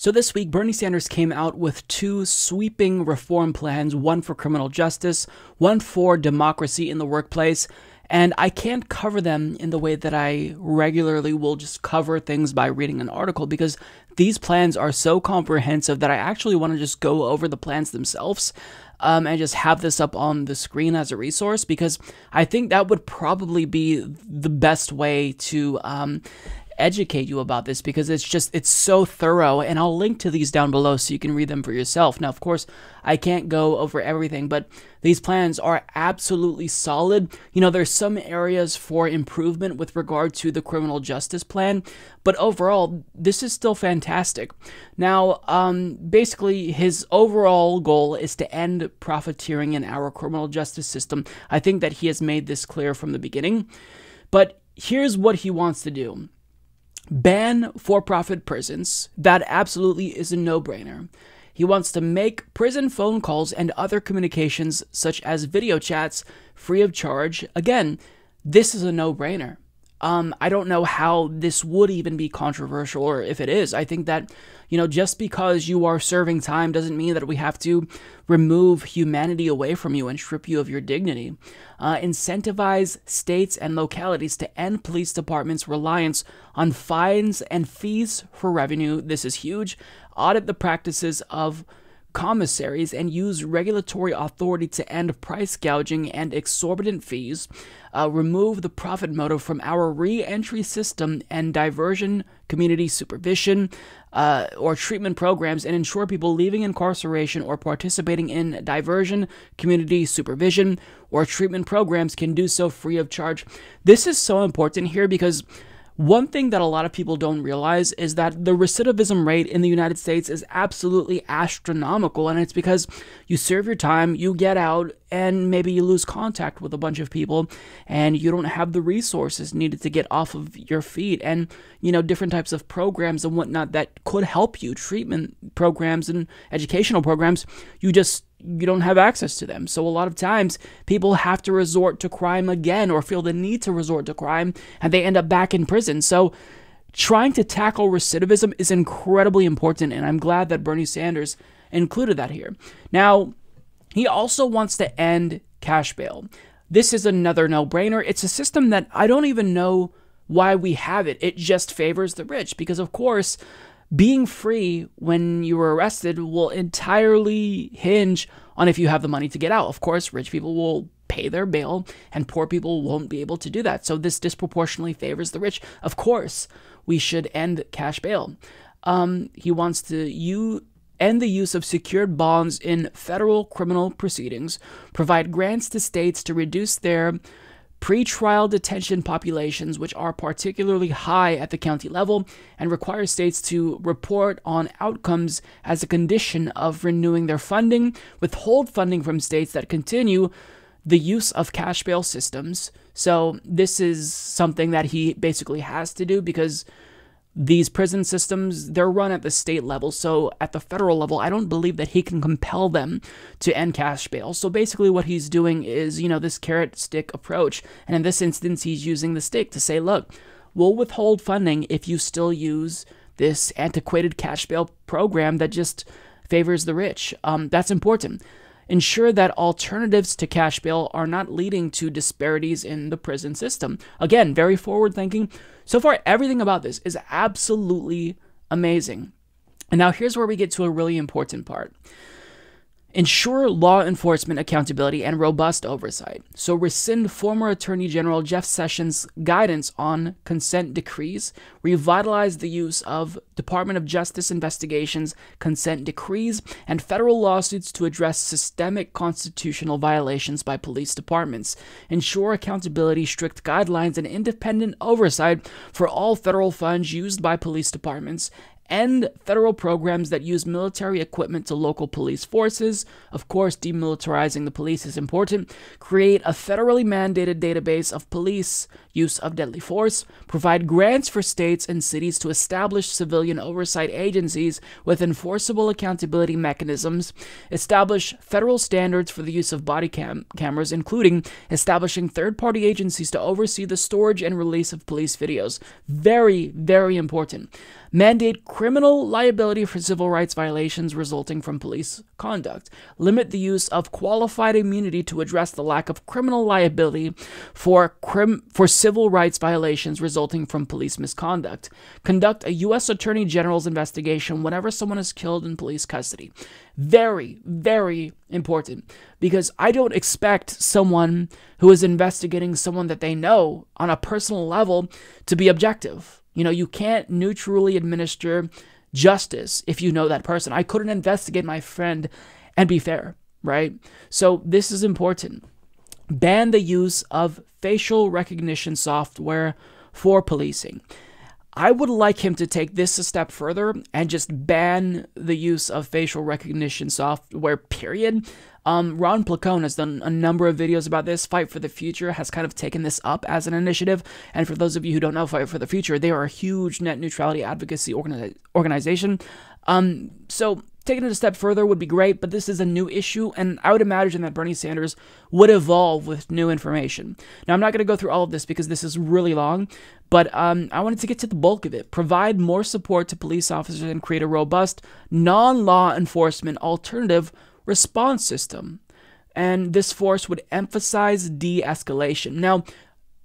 So this week, Bernie Sanders came out with two sweeping reform plans one for criminal justice, one for democracy in the workplace. And I can't cover them in the way that I regularly will just cover things by reading an article because these plans are so comprehensive that I actually want to just go over the plans themselves um, and just have this up on the screen as a resource because I think that would probably be the best way to um, educate you about this because it's just it's so thorough and I'll link to these down below so you can read them for yourself. Now, of course, I can't go over everything, but these plans are absolutely solid. You know, there's some areas for improvement with regard to the criminal justice plan, but overall, this is still fantastic. Now, um, basically, his overall goal is to end profiteering in our criminal justice system. I think that he has made this clear from the beginning. But here's what he wants to do ban for profit prisons. That absolutely is a no brainer. He wants to make prison phone calls and other communications, such as video chats, free of charge. Again, this is a no brainer. Um, I don't know how this would even be controversial, or if it is. I think that, you know, just because you are serving time doesn't mean that we have to remove humanity away from you and strip you of your dignity. Uh, incentivize states and localities to end police departments' reliance on fines and fees for revenue. This is huge. Audit the practices of commissaries and use regulatory authority to end price gouging and exorbitant fees, uh, remove the profit motive from our re entry system and diversion community supervision uh, or treatment programs, and ensure people leaving incarceration or participating in diversion community supervision or treatment programs can do so free of charge. This is so important here because one thing that a lot of people don't realize is that the recidivism rate in the United States is absolutely astronomical, and it's because you serve your time, you get out, and maybe you lose contact with a bunch of people, and you don't have the resources needed to get off of your feet, and you know, different types of programs and whatnot that could help you, treatment programs and educational programs, you just you don't have access to them. So a lot of times people have to resort to crime again or feel the need to resort to crime and they end up back in prison. So trying to tackle recidivism is incredibly important and I'm glad that Bernie Sanders included that here. Now, he also wants to end cash bail. This is another no-brainer. It's a system that I don't even know why we have it. It just favors the rich because of course being free when you were arrested will entirely hinge on if you have the money to get out. Of course, rich people will pay their bail and poor people won't be able to do that. So this disproportionately favors the rich. Of course, we should end cash bail. Um, he wants to you end the use of secured bonds in federal criminal proceedings, provide grants to states to reduce their pretrial detention populations, which are particularly high at the county level, and require states to report on outcomes as a condition of renewing their funding, withhold funding from states that continue the use of cash bail systems. So, this is something that he basically has to do because these prison systems they're run at the state level. So at the federal level i don't believe that he can compel them to end cash bail. So basically what he's doing is you know this carrot stick approach. And in this instance he's using the stick to say look we'll withhold funding if you still use this antiquated cash bail program that just favors the rich. Um, that's important ensure that alternatives to cash bail are not leading to disparities in the prison system. Again, very forward thinking. So far, everything about this is absolutely amazing. And now here's where we get to a really important part. Ensure law enforcement accountability and robust oversight. So, rescind former Attorney General Jeff Sessions' guidance on consent decrees, revitalize the use of Department of Justice investigations, consent decrees, and federal lawsuits to address systemic constitutional violations by police departments. Ensure accountability, strict guidelines, and independent oversight for all federal funds used by police departments, end federal programs that use military equipment to local police forces. Of course, demilitarizing the police is important. Create a federally mandated database of police use of deadly force. Provide grants for states and cities to establish civilian oversight agencies with enforceable accountability mechanisms. Establish federal standards for the use of body cam cameras, including establishing third party agencies to oversee the storage and release of police videos. Very, very important Mandate criminal liability for civil rights violations resulting from police conduct. Limit the use of qualified immunity to address the lack of criminal liability for, crim- for civil rights violations resulting from police misconduct. Conduct a U.S. Attorney General's investigation whenever someone is killed in police custody. Very, very important because I don't expect someone who is investigating someone that they know on a personal level to be objective you know, you can't neutrally administer justice if you know that person. I couldn't investigate my friend and be fair, right? So this is important. Ban the use of facial recognition software for policing. I would like him to take this a step further and just ban the use of facial recognition software, period. Um, Ron Placone has done a number of videos about this. Fight for the Future has kind of taken this up as an initiative. And for those of you who don't know Fight for the Future, they are a huge net neutrality advocacy organi- organization. Um, so taking it a step further would be great, but this is a new issue, and I would imagine that Bernie Sanders would evolve with new information. Now, I'm not going to go through all of this because this is really long, but um, I wanted to get to the bulk of it. Provide more support to police officers and create a robust, non law enforcement alternative response system. And this force would emphasize de escalation. Now,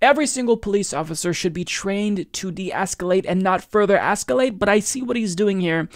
every single police officer should be trained to de escalate and not further escalate, but I see what he's doing here,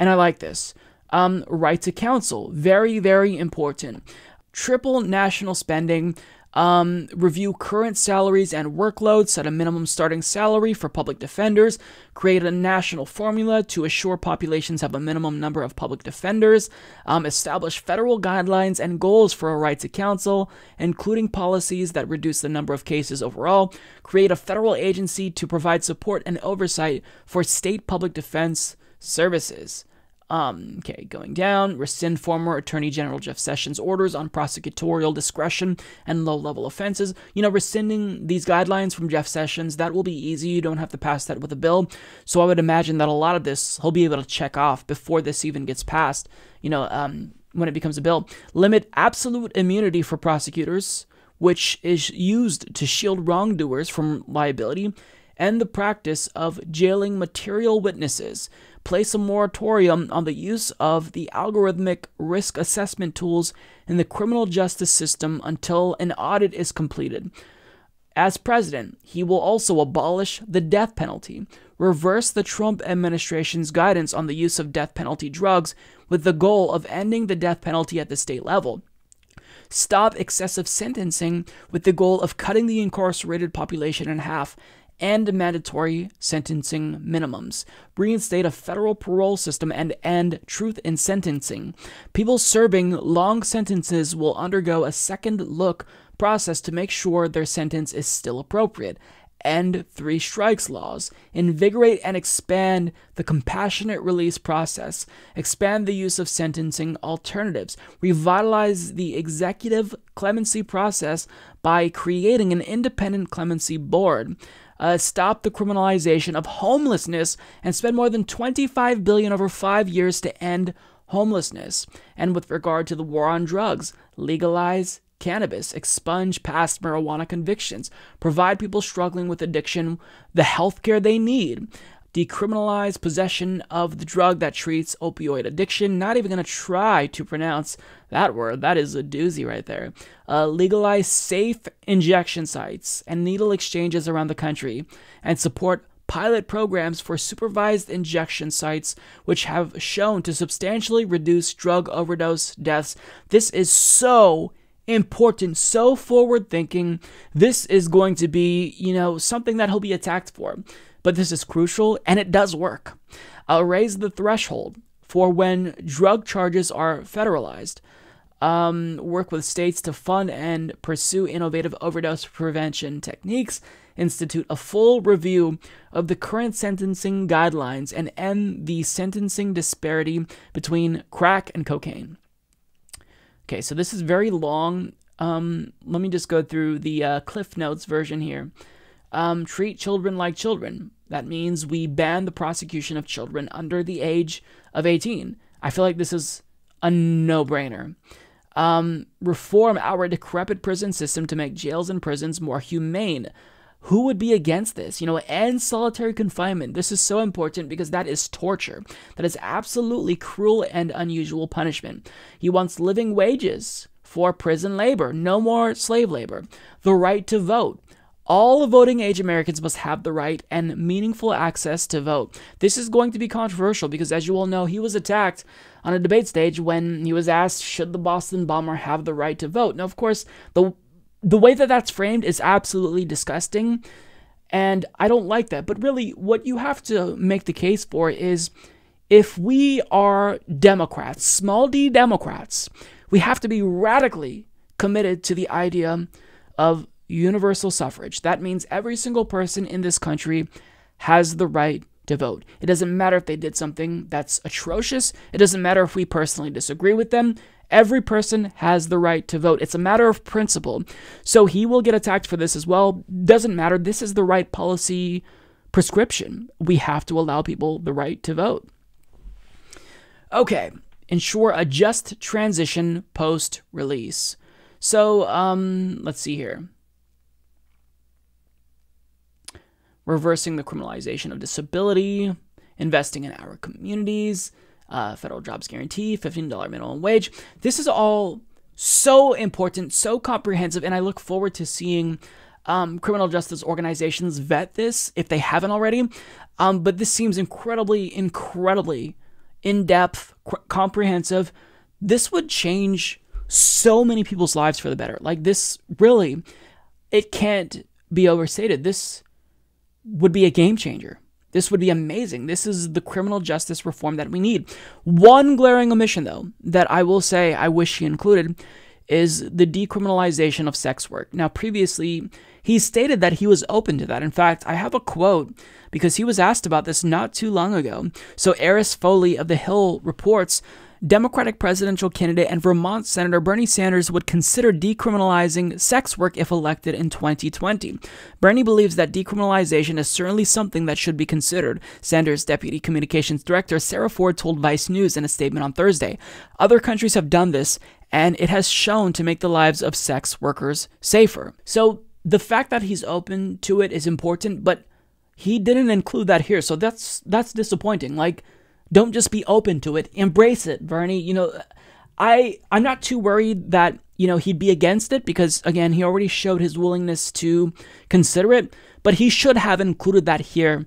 and I like this. Um, right to counsel, very, very important. Triple national spending, um, review current salaries and workloads, set a minimum starting salary for public defenders, create a national formula to assure populations have a minimum number of public defenders, um, establish federal guidelines and goals for a right to counsel, including policies that reduce the number of cases overall, create a federal agency to provide support and oversight for state public defense services. Um, okay, going down, rescind former Attorney General Jeff Sessions' orders on prosecutorial discretion and low level offenses. You know, rescinding these guidelines from Jeff Sessions, that will be easy. You don't have to pass that with a bill. So I would imagine that a lot of this he'll be able to check off before this even gets passed, you know, um, when it becomes a bill. Limit absolute immunity for prosecutors, which is used to shield wrongdoers from liability, and the practice of jailing material witnesses place a moratorium on the use of the algorithmic risk assessment tools in the criminal justice system until an audit is completed. As president, he will also abolish the death penalty, reverse the Trump administration's guidance on the use of death penalty drugs with the goal of ending the death penalty at the state level. Stop excessive sentencing with the goal of cutting the incarcerated population in half and mandatory sentencing minimums, reinstate a federal parole system, and end truth in sentencing. People serving long sentences will undergo a second look process to make sure their sentence is still appropriate. End three strikes laws, invigorate and expand the compassionate release process, expand the use of sentencing alternatives, revitalize the executive clemency process by creating an independent clemency board, uh, stop the criminalization of homelessness and spend more than 25 billion over 5 years to end homelessness. And with regard to the war on drugs, legalize cannabis, expunge past marijuana convictions, provide people struggling with addiction the health care they need, decriminalize possession of the drug that treats opioid addiction. Not even going to try to pronounce that word. That is a doozy right there. Uh, legalize safe injection sites and needle exchanges around the country and support pilot programs for supervised injection sites, which have shown to substantially reduce drug overdose deaths. This is so important, so forward thinking. This is going to be, you know, something that he'll be attacked for but this is crucial and it does work. I'll raise the threshold for when drug charges are federalized. Um, work with states to fund and pursue innovative overdose prevention techniques, institute a full review of the current sentencing guidelines, and end the sentencing disparity between crack and cocaine. Okay, so this is very long. Um, let me just go through the uh, Cliff Notes version here. Um, treat children like children. That means we ban the prosecution of children under the age of 18. I feel like this is a no brainer. Um, reform our decrepit prison system to make jails and prisons more humane. who would be against this? You know, and solitary confinement. This is so important because that is torture. That is absolutely cruel and unusual punishment. He wants living wages for prison labor, no more slave labor, the right to vote. All voting age Americans must have the right and meaningful access to vote. This is going to be controversial because, as you all know, he was attacked on a debate stage when he was asked, Should the Boston bomber have the right to vote? Now, of course, the the way that that's framed is absolutely disgusting and I don't like that. But really, what you have to make the case for is if we are Democrats, small d Democrats, we have to be radically committed to the idea of universal suffrage. That means every single person in this country has the right to vote. It doesn't matter if they did something that's atrocious, it doesn't matter if we personally disagree with them. Every person has the right to vote. It's a matter of principle. So he will get attacked for this as well. Doesn't matter. This is the right policy prescription. We have to allow people the right to vote. Okay, ensure a just transition post release. So, um, let's see here. Reversing the criminalization of disability, investing in our communities, uh, federal jobs guarantee, $15 minimum wage. This is all so important, so comprehensive, and I look forward to seeing um, criminal justice organizations vet this if they haven't already. Um, but this seems incredibly, incredibly in depth, comprehensive. This would change so many people's lives for the better. Like, this really, it can't be overstated. This would be a game changer. This would be amazing. This is the criminal justice reform that we need. One glaring omission, though, that I will say I wish he included is the decriminalization of sex work. Now, previously, he stated that he was open to that. In fact, I have a quote because he was asked about this not too long ago. So, Aris Folley of The Hill reports Democratic presidential candidate and Vermont Senator Bernie Sanders would consider decriminalizing sex work if elected in 2020. Bernie believes that decriminalization is certainly something that should be considered, Sanders' deputy communications director Sarah Ford told Vice News in a statement on Thursday. Other countries have done this, and it has shown to make the lives of sex workers safer. So the fact that he's open to it is important, but he didn't include that here, so that's that's disappointing. Like don't just be open to it. Embrace it, Bernie. You know, I I'm not too worried that, you know, he'd be against it because again, he already showed his willingness to consider it, but he should have included that here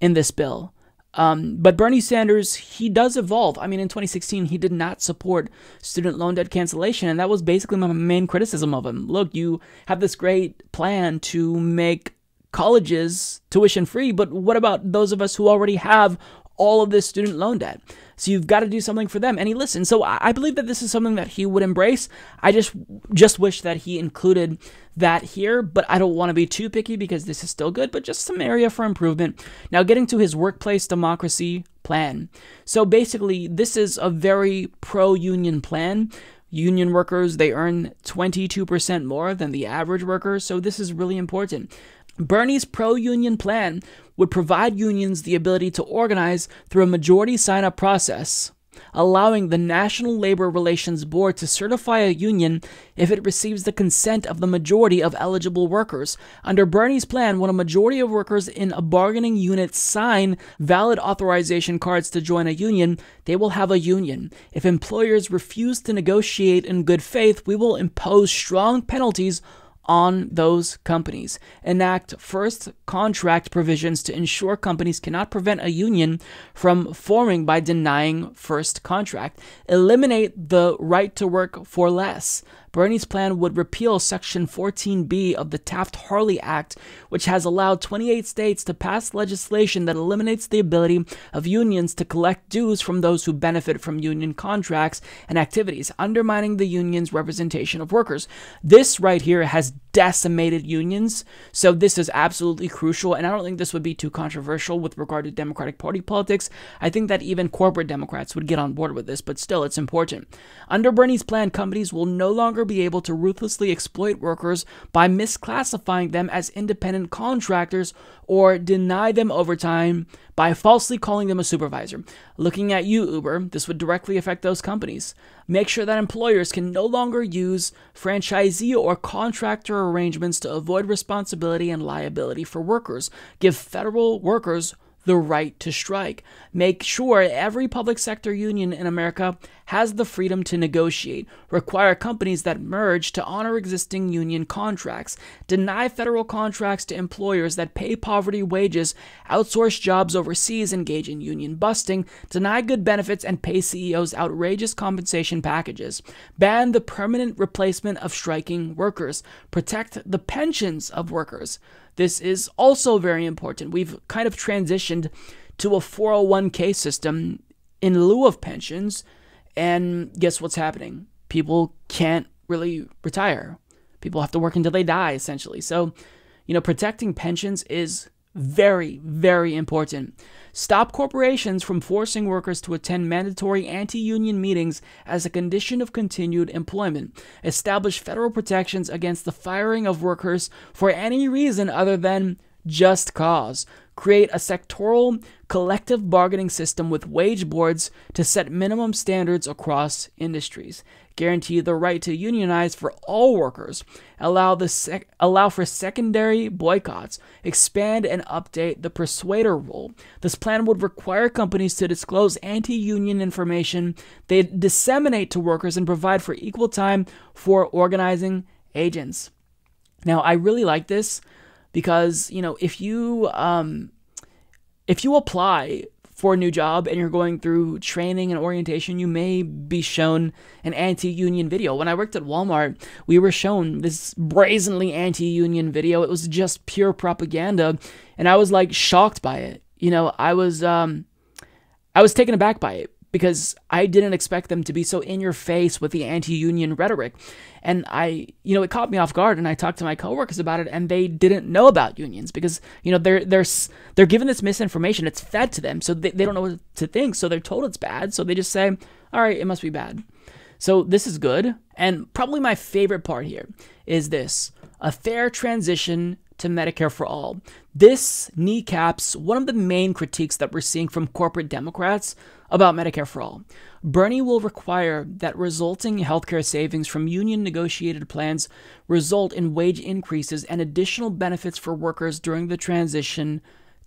in this bill. Um, but Bernie Sanders, he does evolve. I mean, in 2016, he did not support student loan debt cancellation, and that was basically my main criticism of him. Look, you have this great plan to make colleges tuition free, but what about those of us who already have all of this student loan debt. So you've got to do something for them. And he listened. So I believe that this is something that he would embrace. I just just wish that he included that here, but I don't want to be too picky because this is still good, but just some area for improvement. Now getting to his workplace democracy plan. So basically, this is a very pro-union plan. Union workers, they earn 22% more than the average worker, so this is really important. Bernie's pro union plan would provide unions the ability to organize through a majority sign up process, allowing the National Labor Relations Board to certify a union if it receives the consent of the majority of eligible workers. Under Bernie's plan, when a majority of workers in a bargaining unit sign valid authorization cards to join a union, they will have a union. If employers refuse to negotiate in good faith, we will impose strong penalties on those companies. Enact first contract provisions to ensure companies cannot prevent a union from forming by denying first contract. Eliminate the right to work for less. Bernie's plan would repeal Section 14B of the Taft Hartley Act, which has allowed 28 states to pass legislation that eliminates the ability of unions to collect dues from those who benefit from union contracts and activities, undermining the union's representation of workers. This right here has decimated unions, so this is absolutely crucial, and I don't think this would be too controversial with regard to Democratic Party politics. I think that even corporate Democrats would get on board with this, but still, it's important. Under Bernie's plan, companies will no longer be able to ruthlessly exploit workers by misclassifying them as independent contractors or deny them overtime by falsely calling them a supervisor. Looking at you, Uber, this would directly affect those companies. Make sure that employers can no longer use franchisee or contractor arrangements to avoid responsibility and liability for workers. Give federal workers the right to strike. Make sure every public sector union in America has the freedom to negotiate. Require companies that merge to honor existing union contracts. Deny federal contracts to employers that pay poverty wages, outsource jobs overseas, engage in union busting. Deny good benefits and pay CEOs outrageous compensation packages. Ban the permanent replacement of striking workers. Protect the pensions of workers. This is also very important. We've kind of transitioned to a 401k system in lieu of pensions. And guess what's happening? People can't really retire. People have to work until they die, essentially. So, you know, protecting pensions is very, very important. Stop corporations from forcing workers to attend mandatory anti union meetings as a condition of continued employment. Establish federal protections against the firing of workers for any reason other than just cause. Create a sectoral collective bargaining system with wage boards to set minimum standards across industries. Guarantee the right to unionize for all workers, allow, the allow for secondary boycotts, expand and update the persuader rule. This plan would require companies to disclose anti union information. They disseminate to workers and provide for equal time for organizing agents. Now, I really like this because, you know, if you um, if you apply for a new job and you're going through training and orientation, you may be shown an anti union video. When I worked at Walmart, we were shown this brazenly anti union video. It was just pure propaganda. And I was like shocked by it. You know, I was, um, I was taken aback by it because I didn't expect them to be so in your face with the anti union rhetoric. And I, you know, it caught me off guard and I talked to my coworkers about it and they didn't know about unions because, you know, they're, they're, they're given this misinformation. It's fed to them. So they, they don't know what to think. So they're told it's bad. So they just say, all right, it must be bad. So this is good. And probably my favorite part here is this a fair transition to Medicare for all. This kneecaps one of the main critiques that we're seeing from corporate Democrats about Medicare for all. Bernie will require that resulting healthcare savings from union negotiated plans result in wage increases and additional benefits for workers during the transition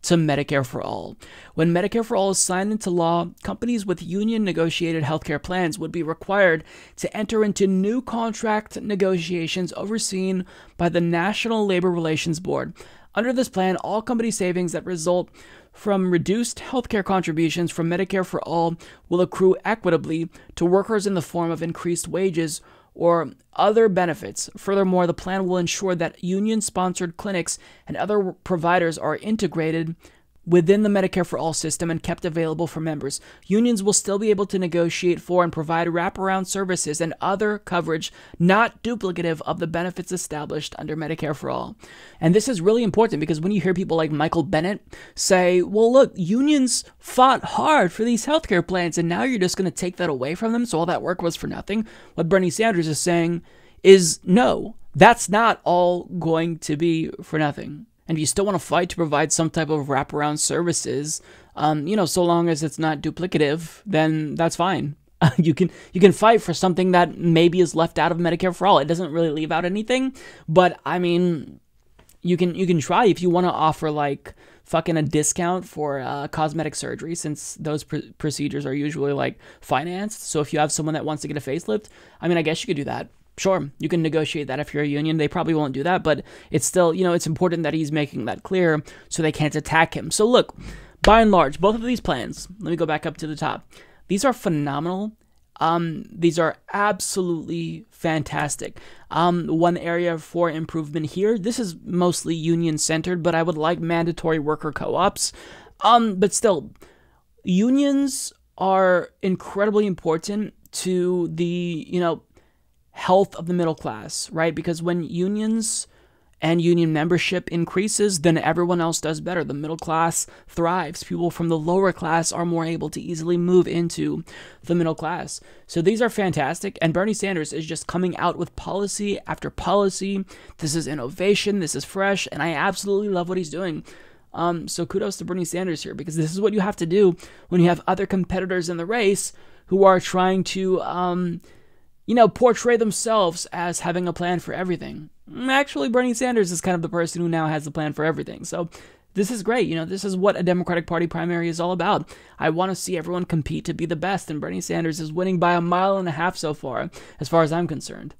to Medicare for All. When Medicare for All is signed into law, companies with union negotiated healthcare plans would be required to enter into new contract negotiations overseen by the National Labor Relations Board. Under this plan, all company savings that result from reduced healthcare contributions from Medicare for All will accrue equitably to workers in the form of increased wages or other benefits. Furthermore, the plan will ensure that union sponsored clinics and other providers are integrated within the Medicare for All system and kept available for members. Unions will still be able to negotiate for and provide wraparound services and other coverage not duplicative of the benefits established under Medicare for All. And this is really important because when you hear people like Michael Bennet say, well, look, unions fought hard for these healthcare plans and now you're just going to take that away from them, so all that work was for nothing, what Bernie Sanders is saying is no, that's not all going to be for nothing and you still want to fight to provide some type of wraparound services, um, you know, so long as it's not duplicative, then that's fine. you can you can fight for something that maybe is left out of Medicare for all. It doesn't really leave out anything, but I mean, you can you can try if you want to offer like fucking a discount for uh, cosmetic surgery since those pr- procedures are usually like financed. So if you have someone that wants to get a facelift, I mean, I guess you could do that. Sure, you can negotiate that if you're a union. They probably won't do that, but it's still, you know, it's important that he's making that clear so they can't attack him. So look, by and large, both of these plans, let me go back up to the top. These are phenomenal. Um, these are absolutely fantastic. Um, one area for improvement here, this is mostly union centered, but I would like mandatory worker co ops. Um, but still, unions are incredibly important to the, you know, health of the middle class, right? Because when unions and union membership increases, then everyone else does better. The middle class thrives. People from the lower class are more able to easily move into the middle class. So these are fantastic. And Bernie Sanders is just coming out with policy after policy. This is innovation. This is fresh. And I absolutely love what he's doing. Um, so kudos to Bernie Sanders here because this is what you have to do when you have other competitors in the race who are trying to, um, you know, portray themselves as having a plan for everything. Mm, actually, Bernie Sanders is kind of the person who now has the plan for everything. So this is great. You know, this is what a Democratic Party primary is all about. I want to see everyone compete to be the best, and Bernie Sanders is winning by a mile and a half so far, as far as I'm concerned.